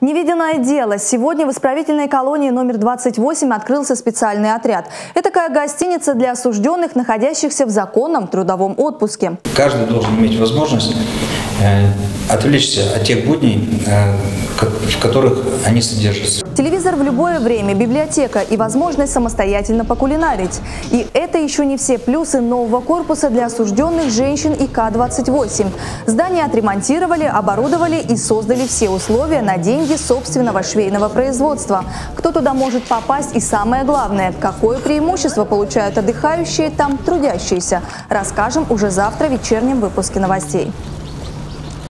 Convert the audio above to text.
Невиденное дело. Сегодня в исправительной колонии номер 28 открылся специальный отряд. Это такая гостиница для осужденных, находящихся в законном трудовом отпуске. Каждый должен иметь возможность отвлечься от тех будней, э, в которых они содержатся. Телевизор в любое время, библиотека и возможность самостоятельно покулинарить. И это еще не все плюсы нового корпуса для осужденных женщин ИК-28. Здание отремонтировали, оборудовали и создали все условия на деньги собственного швейного производства. Кто туда может попасть и самое главное, какое преимущество получают отдыхающие там трудящиеся, расскажем уже завтра в вечернем выпуске новостей.